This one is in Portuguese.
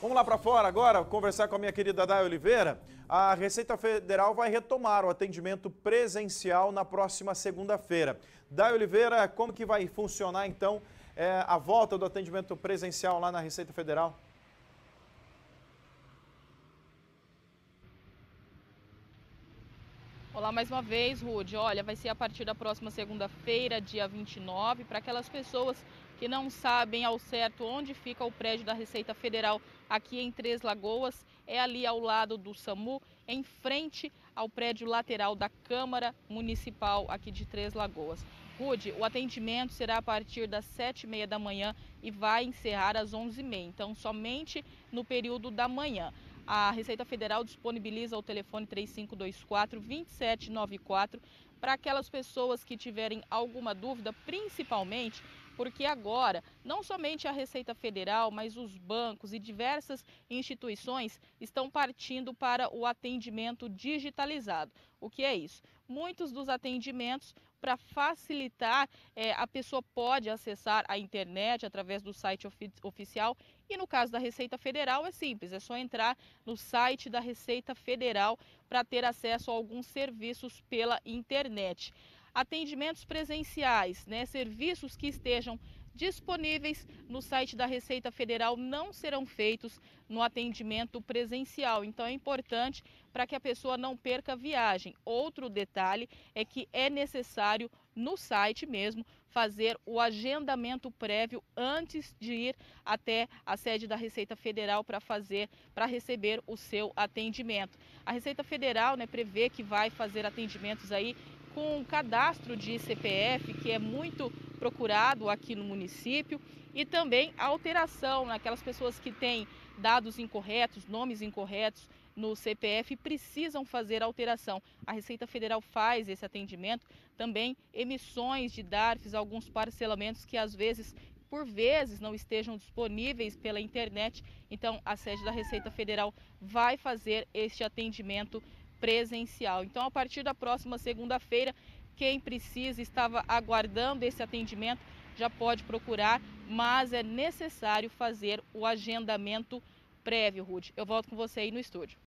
Vamos lá para fora agora, conversar com a minha querida Day Oliveira. A Receita Federal vai retomar o atendimento presencial na próxima segunda-feira. Day Oliveira, como que vai funcionar então é, a volta do atendimento presencial lá na Receita Federal? Olá mais uma vez, Rude. Olha, vai ser a partir da próxima segunda-feira, dia 29, para aquelas pessoas que não sabem ao certo onde fica o prédio da Receita Federal aqui em Três Lagoas. É ali ao lado do SAMU, em frente ao prédio lateral da Câmara Municipal aqui de Três Lagoas. Rude, o atendimento será a partir das sete e meia da manhã e vai encerrar às onze e meia. Então, somente no período da manhã. A Receita Federal disponibiliza o telefone 3524 2794 para aquelas pessoas que tiverem alguma dúvida, principalmente porque agora não somente a Receita Federal, mas os bancos e diversas instituições estão partindo para o atendimento digitalizado. O que é isso? Muitos dos atendimentos para facilitar, é, a pessoa pode acessar a internet através do site ofi oficial. E no caso da Receita Federal é simples, é só entrar no site da Receita Federal para ter acesso a alguns serviços pela internet atendimentos presenciais, né, serviços que estejam disponíveis no site da Receita Federal não serão feitos no atendimento presencial. Então é importante para que a pessoa não perca a viagem. Outro detalhe é que é necessário no site mesmo fazer o agendamento prévio antes de ir até a sede da Receita Federal para fazer para receber o seu atendimento. A Receita Federal, né, prevê que vai fazer atendimentos aí com um cadastro de CPF que é muito procurado aqui no município e também a alteração naquelas pessoas que têm dados incorretos, nomes incorretos no CPF precisam fazer alteração. A Receita Federal faz esse atendimento, também emissões de DARFs, alguns parcelamentos que às vezes por vezes não estejam disponíveis pela internet. Então, a sede da Receita Federal vai fazer este atendimento presencial. Então, a partir da próxima segunda-feira, quem precisa estava aguardando esse atendimento já pode procurar, mas é necessário fazer o agendamento prévio, Rude. Eu volto com você aí no estúdio.